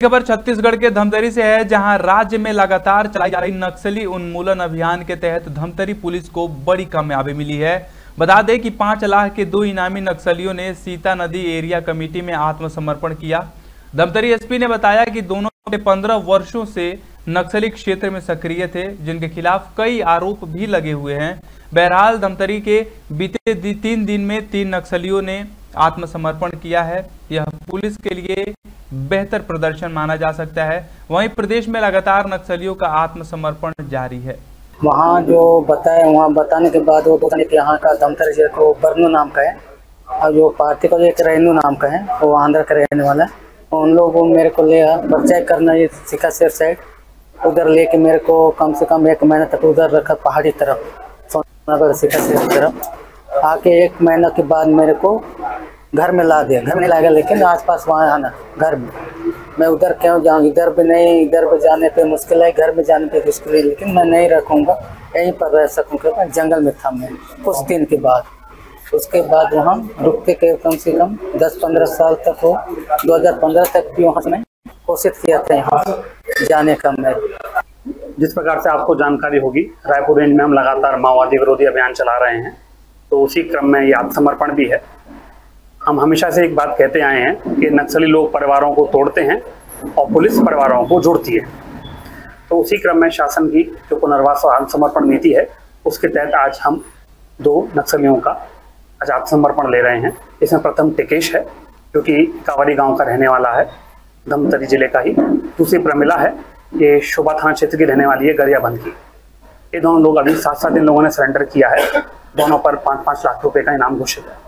खबर छत्तीसगढ़ के धमतरी से है, जहाँ राज्य में लगातार चलाई जा रही नक्सली उन्मूलन अभियान के तहत धमतरी पुलिस को बड़ी कामयाबी मिली है। बता दें कि पाँच लाख के दो इनामी नक्सलियों ने सीता नदी एरिया कमेटी में आत्मसमर्पण किया। धमतरी एसपी ने बताया कि दोनों पंद्रह वर्षों से नक्सली क्षेत्र में सक्रिय थे, जिनके खिलाफ कई आरोप भी लगे हुए हैं। बहरहाल, धमतरी के बीते तीन दिन में तीन नक्सलियों ने आत्मसमर्पण किया है, यह पुलिस के लिए बेहतर प्रदर्शन माना जा सकता है। वहीं प्रदेश में लगातार नक्सलियों का आत्मसमर्पण जारी है। वहाँ जो बताए वहाँ बताने के बाद वो बताने के यहाँ का दमतर ज़िले को बर्नू नाम का है, और जो पार्टी का जो एक रेनू नाम का है, वो आंध्र का रहने वाला है। उन लोगों को मेरे को ले बच्चा करना ये सिखा शेर साइड। उधर लेके मेरे को कम से कम एक महीना तक उधर रखा पहाड़ी तरफ़ सोनागढ़ सिखा शेर तरफ़। आके एक महीना के बाद मेरे को घर में ला दिया, घर में ला गया, लेकिन आसपास वहाँ आना, घर में। मैं उधर क्यों जाऊँ? इधर भी नहीं, इधर भी जाने पे मुश्किल है, घर में जाने पे मुश्किल है, लेकिन मैं नहीं रखूँगा, यहीं पर रह सकूँगा जंगल में था मैं, कुछ दिन के बाद। उसके बाद वहाँ रुकते के कम से कम दस पंद्रह साल तक हो 2015 तक भी वहाँ मैं कोशिश किया था यहाँ जाने का मैं। जिस प्रकार से आपको जानकारी होगी, रायपुर रेंज में हम लगातार माओवादी विरोधी अभियान चला रहे हैं तो उसी क्रम में ये आत्मसमर्पण भी है। हम हमेशा से एक बात कहते आए हैं कि नक्सली लोग परिवारों को तोड़ते हैं और पुलिस परिवारों को जोड़ती है। तो उसी क्रम में शासन की जो पुनर्वास और आत्मसमर्पण नीति है, उसके तहत आज हम दो नक्सलियों का आज आत्मसमर्पण ले रहे हैं। इसमें प्रथम टिकेश है, जो कि कावरी गाँव का रहने वाला है, धमतरी ज़िले का ही। दूसरी प्रमिला है, ये शोभा थाना क्षेत्र की रहने वाली है, गरियाबंद की। ये दोनों लोग अभी सात सात दिन लोगों ने सरेंडर किया है। दोनों पर पाँच पाँच लाख रुपए का इनाम घोषित है।